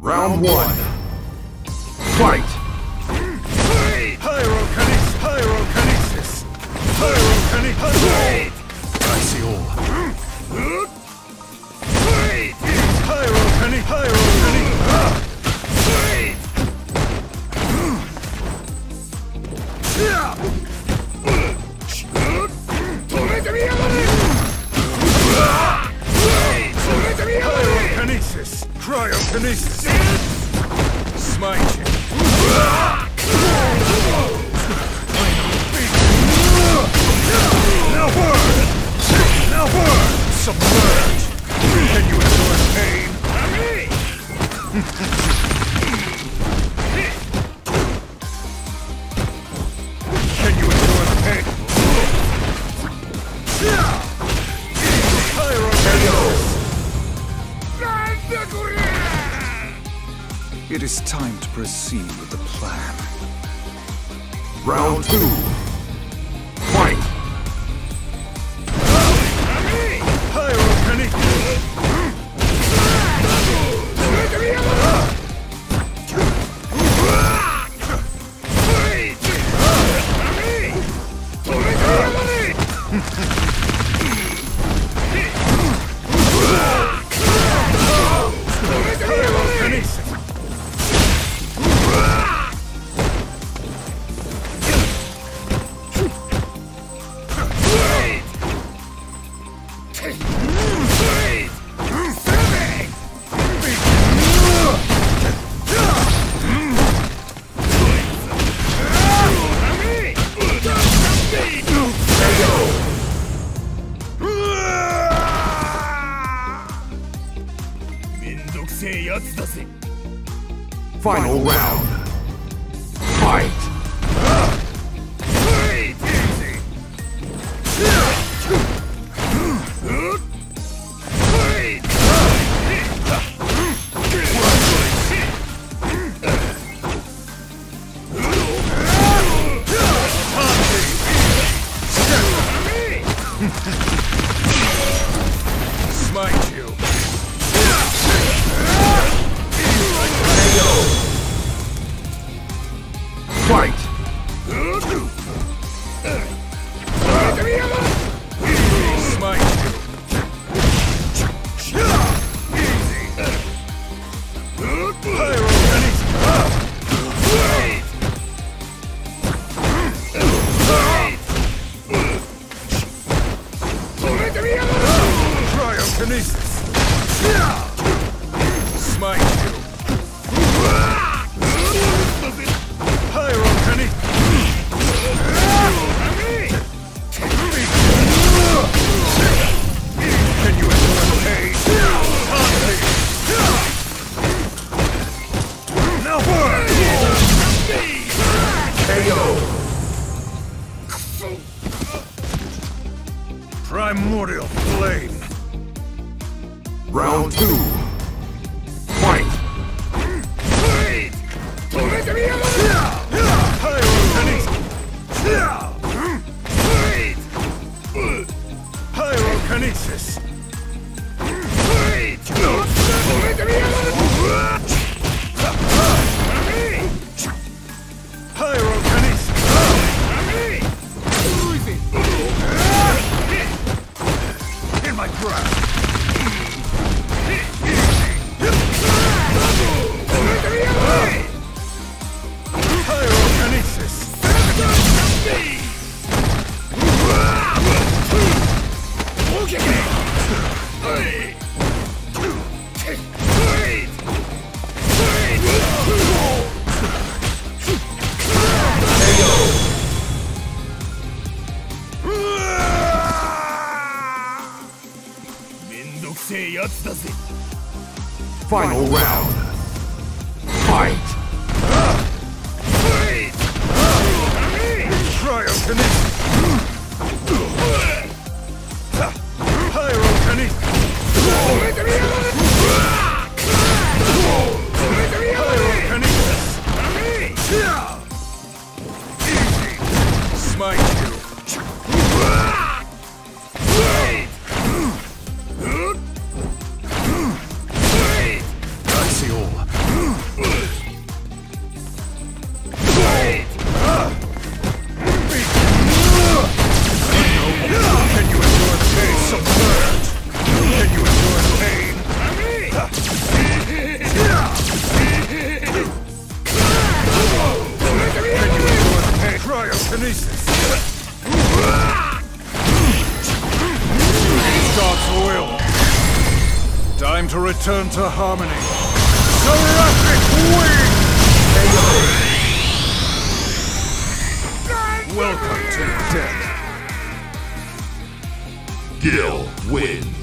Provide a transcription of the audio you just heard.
Round one. Fight! Pyrokinesis! Pyrokinesis! Pyrokinesis! I see all. Pyrokinesis! Pyrokinesis! Cryokinesis! Can you endure the pain? It is time to proceed with the plan. Round two. Final round. Smite Primordial flame! Round two. Pyrokinesis! Grasp! Pyrokinesis! Final round. Fight! Pyrokinesis! Smite you! Time to return to harmony. Seraphic Wing! Welcome to death. Gill wins.